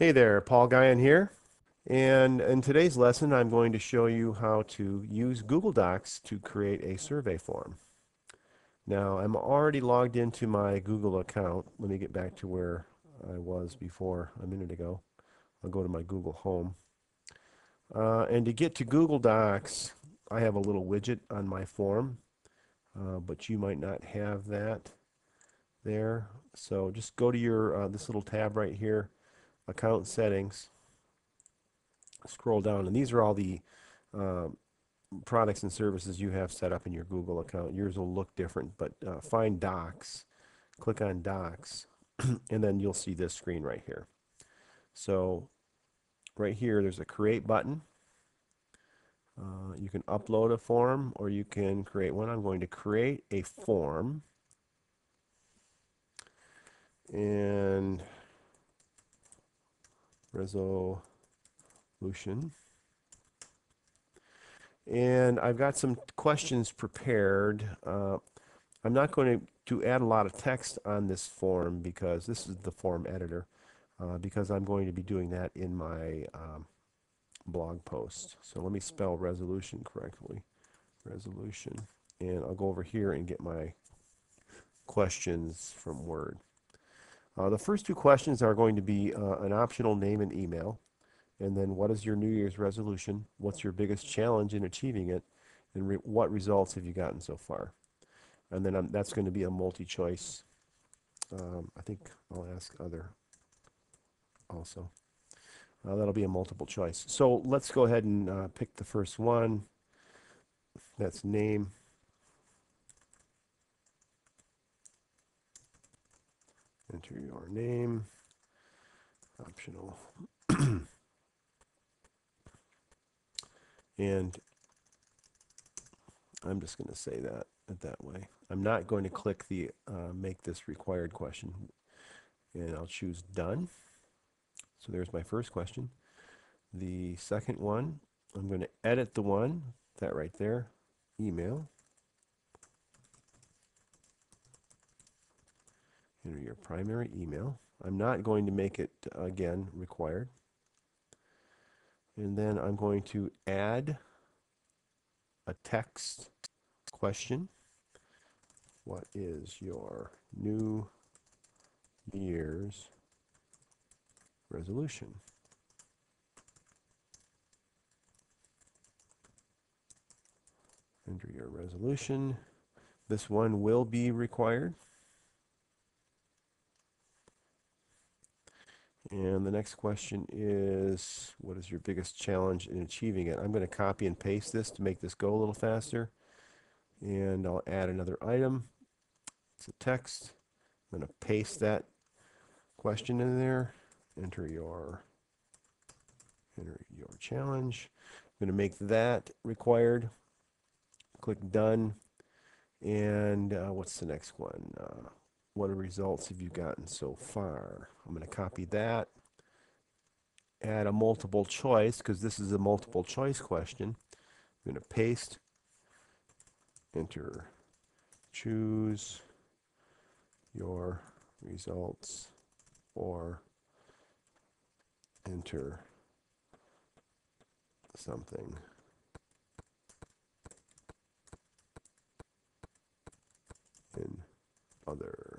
Hey there, Paul Guyon here. And in today's lesson, I'm going to show you how to use Google Docs to create a survey form. Now, I'm already logged into my Google account. Let me get back to where I was before a minute ago. I'll go to my Google Home. Uh, and to get to Google Docs, I have a little widget on my form, uh, but you might not have that there. So just go to your uh, this little tab right here account settings, scroll down, and these are all the um, products and services you have set up in your Google account. Yours will look different, but uh, find Docs, click on Docs, and then you'll see this screen right here. So right here, there's a create button. Uh, you can upload a form or you can create one. I'm going to create a form. And resolution. And I've got some questions prepared. Uh, I'm not going to, to add a lot of text on this form because this is the form editor, uh, because I'm going to be doing that in my um, blog post. So let me spell resolution correctly. Resolution. And I'll go over here and get my questions from Word. Uh, the first two questions are going to be uh, an optional name and email. And then what is your New Year's resolution? What's your biggest challenge in achieving it? And re what results have you gotten so far? And then um, that's going to be a multi-choice. Um, I think I'll ask other also. Uh, that'll be a multiple choice. So let's go ahead and uh, pick the first one. That's name. Enter your name, optional. and I'm just going to say that that way. I'm not going to click the uh, make this required question and I'll choose done. So there's my first question. The second one, I'm going to edit the one, that right there, email. Enter your primary email. I'm not going to make it, again, required. And then I'm going to add a text question. What is your New Year's resolution? Enter your resolution. This one will be required. And the next question is, what is your biggest challenge in achieving it? I'm going to copy and paste this to make this go a little faster. And I'll add another item. It's a text. I'm going to paste that question in there. Enter your enter your challenge. I'm going to make that required. Click done. And uh, what's the next one? Uh, what results have you gotten so far? I'm going to copy that, add a multiple choice because this is a multiple choice question. I'm going to paste, enter, choose your results or enter something in other.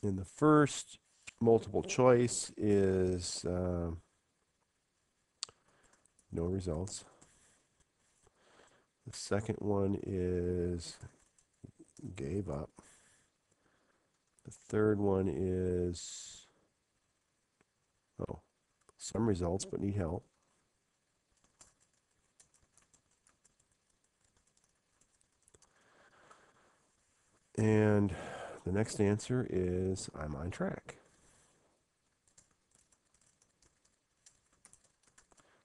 In the first multiple choice is uh, no results. The second one is gave up. The third one is, oh, some results but need help. And the next answer is I'm on track.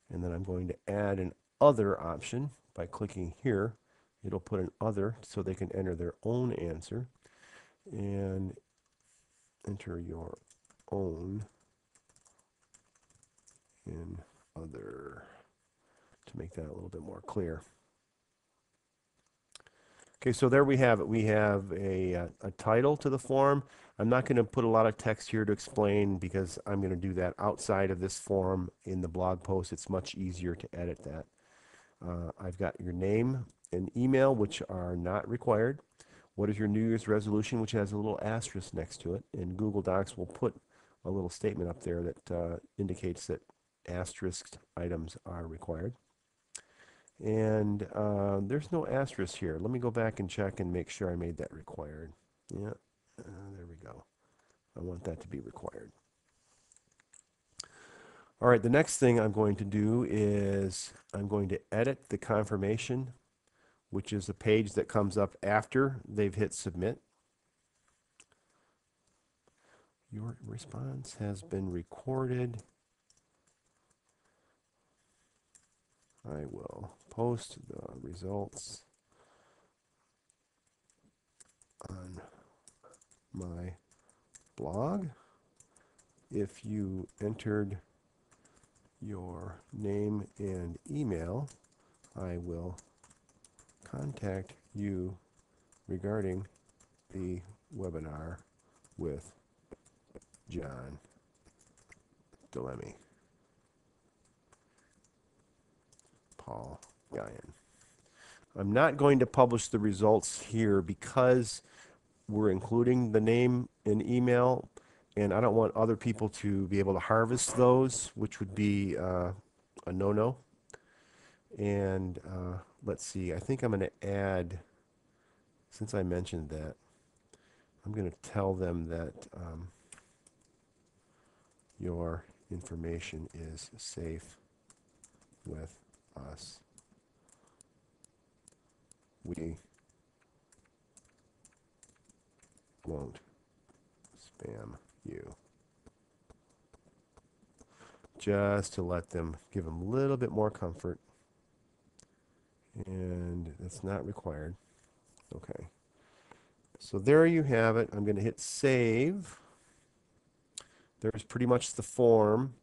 And then I'm going to add an other option by clicking here. It'll put an other so they can enter their own answer. And enter your own in other to make that a little bit more clear. Okay, so there we have it. We have a, a title to the form. I'm not going to put a lot of text here to explain because I'm going to do that outside of this form in the blog post. It's much easier to edit that. Uh, I've got your name and email, which are not required. What is your New Year's resolution, which has a little asterisk next to it. And Google Docs will put a little statement up there that uh, indicates that asterisked items are required. And uh, there's no asterisk here. Let me go back and check and make sure I made that required. Yeah, uh, there we go. I want that to be required. All right, the next thing I'm going to do is I'm going to edit the confirmation, which is the page that comes up after they've hit submit. Your response has been recorded. I will post the results on my blog. If you entered your name and email, I will contact you regarding the webinar with John Delemy. Paul I'm not going to publish the results here because we're including the name and email, and I don't want other people to be able to harvest those, which would be uh, a no-no. And uh, let's see, I think I'm going to add, since I mentioned that, I'm going to tell them that um, your information is safe with us. We won't spam you. Just to let them, give them a little bit more comfort. And that's not required. Okay. So there you have it. I'm going to hit save. There's pretty much the form.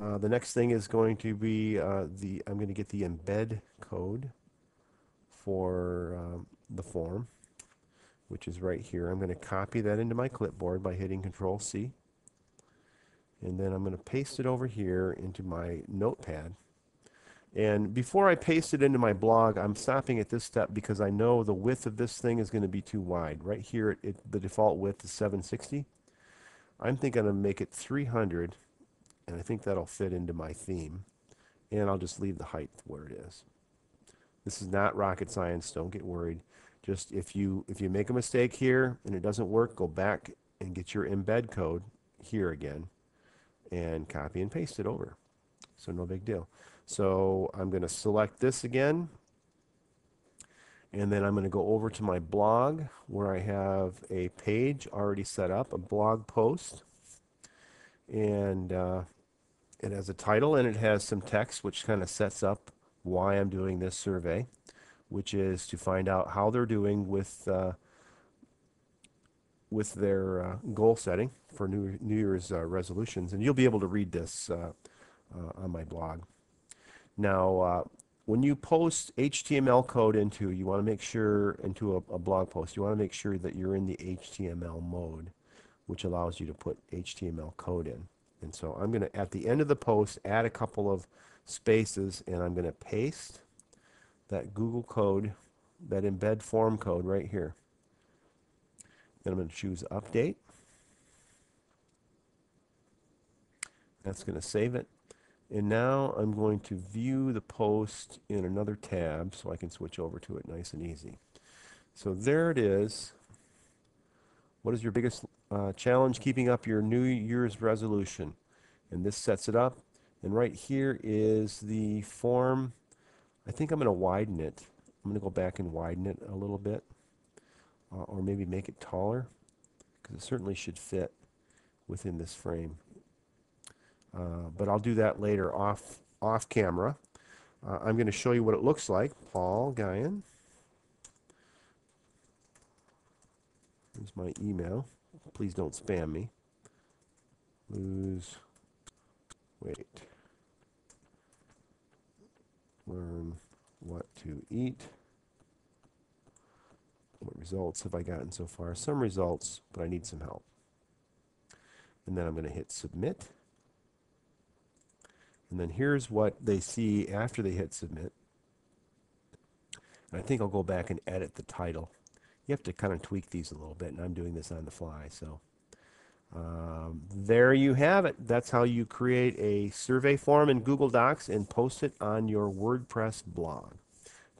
Uh, the next thing is going to be uh, the, I'm going to get the embed code for um, the form, which is right here. I'm going to copy that into my clipboard by hitting Control C. And then I'm going to paste it over here into my notepad. And before I paste it into my blog, I'm stopping at this step because I know the width of this thing is going to be too wide. Right here, it, the default width is 760. I'm thinking to make it 300 and I think that'll fit into my theme. And I'll just leave the height where it is. This is not rocket science. Don't get worried. Just if you if you make a mistake here and it doesn't work, go back and get your embed code here again and copy and paste it over. So no big deal. So I'm going to select this again. And then I'm going to go over to my blog where I have a page already set up, a blog post. And uh, it has a title and it has some text which kind of sets up why I'm doing this survey, which is to find out how they're doing with uh, with their uh, goal setting for New, New Year's uh, resolutions. And you'll be able to read this uh, uh, on my blog. Now, uh, when you post HTML code into, you want to make sure, into a, a blog post, you want to make sure that you're in the HTML mode, which allows you to put HTML code in. And so I'm going to, at the end of the post, add a couple of spaces and I'm going to paste that Google code, that embed form code right here. Then I'm going to choose update. That's going to save it. And now I'm going to view the post in another tab so I can switch over to it nice and easy. So there it is. What is your biggest uh, challenge keeping up your New Year's resolution? And this sets it up. And right here is the form. I think I'm going to widen it. I'm going to go back and widen it a little bit. Uh, or maybe make it taller. Because it certainly should fit within this frame. Uh, but I'll do that later off, off camera. Uh, I'm going to show you what it looks like. Paul Guyon. Here's my email. Please don't spam me. Lose to eat What results have I gotten so far? Some results, but I need some help. And then I'm going to hit submit. And then here's what they see after they hit submit. And I think I'll go back and edit the title. You have to kind of tweak these a little bit, and I'm doing this on the fly. So um, there you have it. That's how you create a survey form in Google Docs and post it on your WordPress blog.